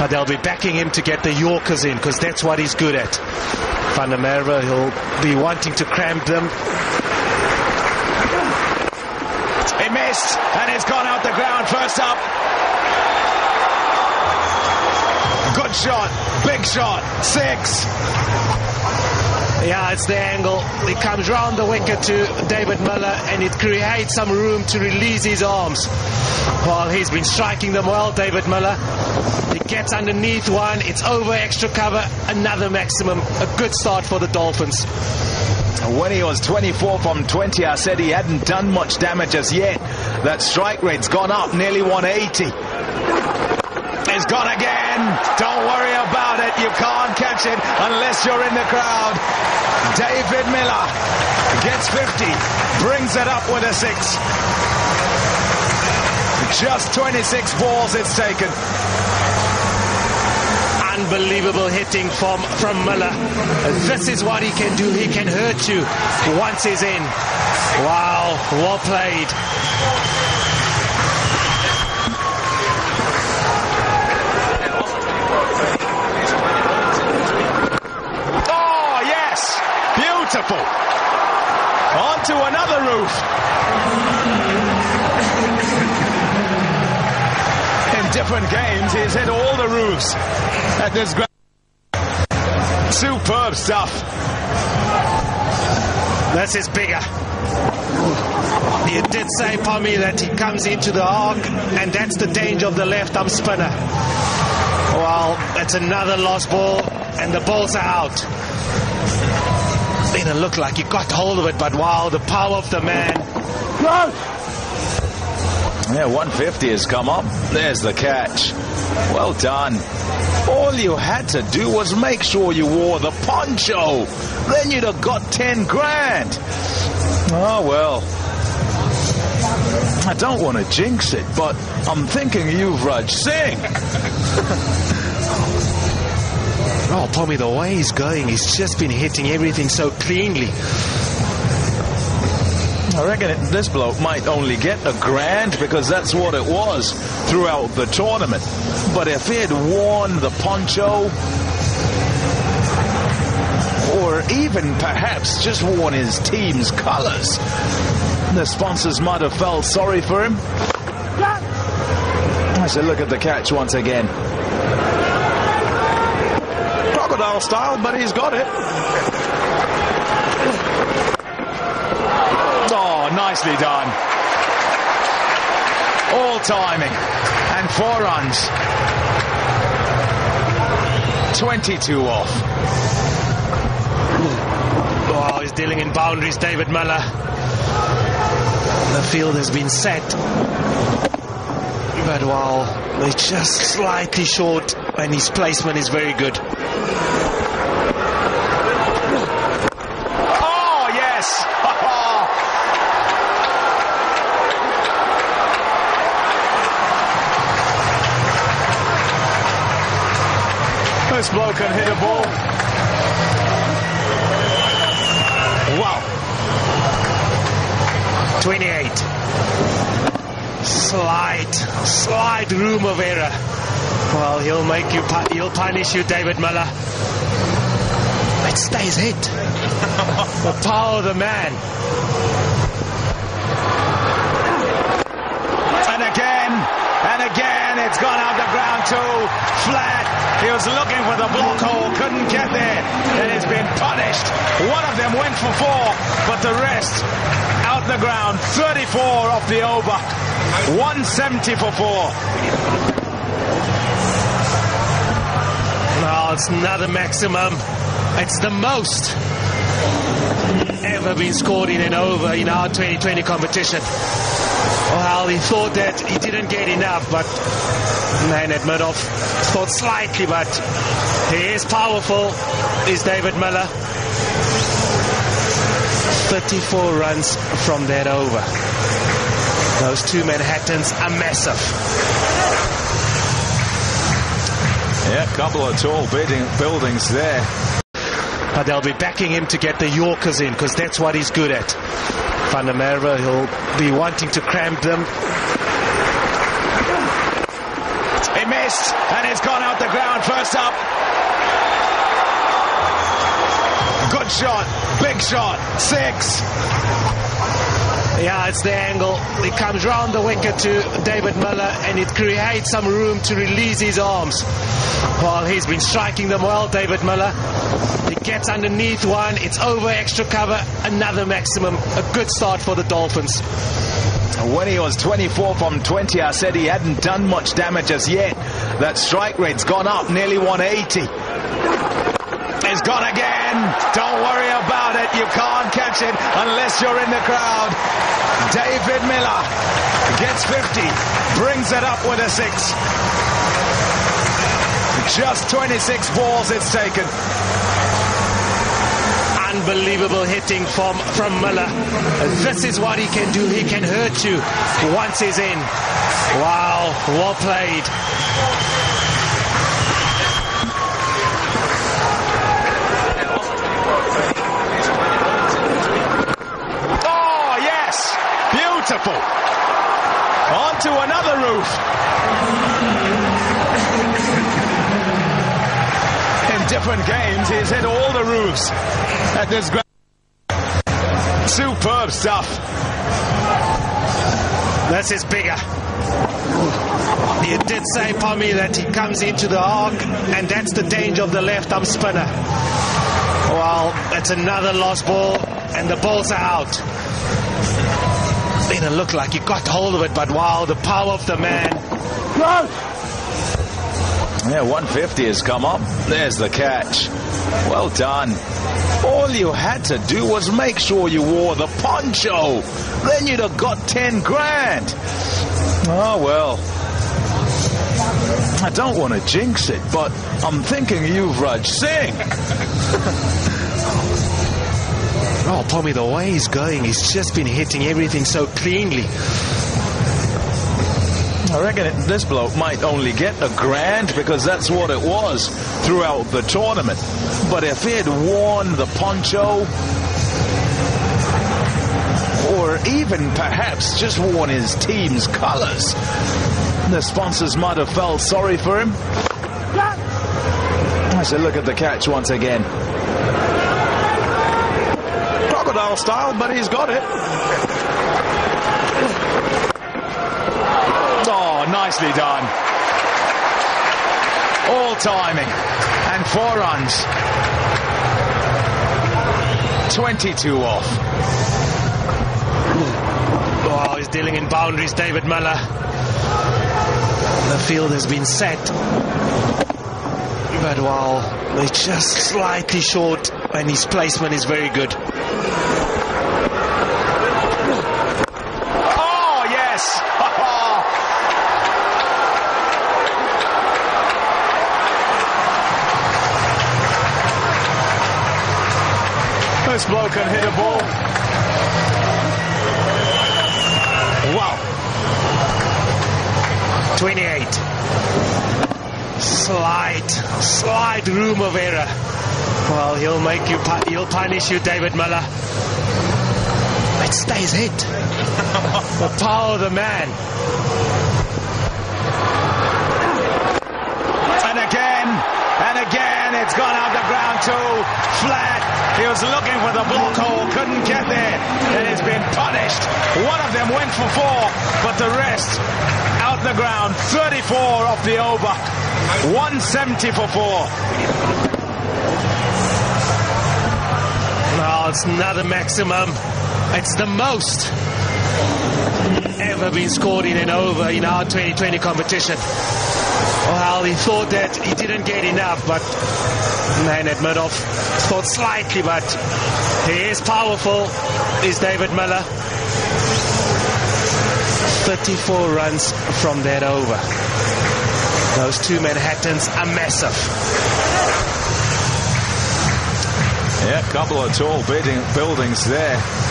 But they'll be backing him to get the Yorkers in because that's what he's good at. Van der Merwe, he'll be wanting to cramp them. He missed and it's gone out the ground first up. Good shot, big shot, six. Yeah, it's the angle. It comes round the wicket to David Miller and it creates some room to release his arms. Well, he's been striking them well, David Miller. He gets underneath one. It's over extra cover. Another maximum. A good start for the Dolphins. When he was 24 from 20, I said he hadn't done much damage as yet. That strike rate's gone up nearly 180. It's gone again. Don't worry about it. You can't catch it unless you're in the crowd. David Miller gets 50, brings it up with a six. Just 26 balls it's taken. Unbelievable hitting from, from Miller. This is what he can do. He can hurt you once he's in. Wow, well played. All the at this ground. Superb stuff. This is bigger. You did say, Pommy, that he comes into the arc, and that's the danger of the left arm spinner. Well, that's another lost ball, and the balls are out. Didn't look like he got hold of it, but wow, the power of the man. Yeah, 150 has come up. There's the catch. Well done. All you had to do was make sure you wore the poncho. Then you'd have got 10 grand. Oh, well. I don't want to jinx it, but I'm thinking of Yuvraj Singh. Oh, Pommy, the way he's going, he's just been hitting everything so cleanly. I reckon this bloke might only get a grand because that's what it was throughout the tournament. But if he had worn the poncho, or even perhaps just worn his team's colors, the sponsors might have felt sorry for him. I said, look at the catch once again. Crocodile style, but he's got it. Oh, nicely done. All timing. And four runs. 22 off. Oh, he's dealing in boundaries, David Miller. The field has been set. But wow, they're just slightly short, and his placement is very good. Oh, yes. this bloke can hit a ball. Wow. 28. Slight, slight room of error. Well, he'll make you, he'll punish you, David Miller. It stays hit. the power of the man. And again, and again, it's gone out the ground too. Flat. He was looking for the block hole, couldn't get there, and he's been punished. One of them went for four, but the rest out the ground. 34 off the over. 170 for four. Well, it's not a maximum. It's the most ever been scored in an over in our 2020 competition. Well, he thought that he didn't get enough, but man at mid-off thought slightly, but he is powerful, is David Miller. 34 runs from that over. Those two Manhattans are massive. Yeah, a couple of tall buildings there. But they'll be backing him to get the Yorkers in because that's what he's good at. Van der Merwe, he'll be wanting to cramp them. He missed. and it's gone out the ground first up. Good shot, big shot, six. Yeah, it's the angle. It comes round the wicket to David Miller and it creates some room to release his arms. Well, he's been striking them well, David Miller. He gets underneath one. It's over extra cover. Another maximum. A good start for the Dolphins. When he was 24 from 20, I said he hadn't done much damage as yet. That strike rate's gone up nearly 180. It's gone again. Don't worry about it. You can't catch it unless you're in the crowd. David Miller gets 50, brings it up with a six. Just 26 balls it's taken. Unbelievable hitting from, from Miller. This is what he can do. He can hurt you once he's in. Wow, well played. Different games, he's hit all the roofs at this ground. Superb stuff. This is bigger. You did say, Pommy, that he comes into the arc, and that's the danger of the left arm spinner. Well, it's another lost ball, and the balls are out. Didn't look like he got hold of it, but wow, the power of the man. Yeah, 150 has come up. There's the catch. Well done. All you had to do was make sure you wore the poncho. Then you'd have got 10 grand. Oh, well. I don't want to jinx it, but I'm thinking Yuvraj Singh. Oh, Pommy, the way he's going, he's just been hitting everything so cleanly. I reckon it, this bloke might only get a grand because that's what it was throughout the tournament. But if he had worn the poncho, or even perhaps just worn his team's colors, the sponsors might have felt sorry for him. I said, look at the catch once again. Crocodile style, but he's got it. Nicely done. All timing. And four runs. 22 off. Oh, he's dealing in boundaries, David Miller. The field has been set. But wow, they're just slightly short, and his placement is very good. Oh, yes. this bloke can hit a ball. Wow. 28. Slight, slight room of error. Well, he'll make you, he'll punish you, David Miller. It stays hit. the power of the man. And again, and again, it's gone out the ground too. Flat. He was looking for the block hole, couldn't get there, and he's been punished. One of them went for four, but the rest out the ground. 34 off the over. 170 for four. Well, it's another maximum. It's the most ever been scored in an over in our 2020 competition. Well, he thought that he didn't get enough, but man at mid-off thought slightly, but he is powerful, is David Miller. 34 runs from that over. Those two Manhattans are massive. Yeah, a couple of tall buildings there.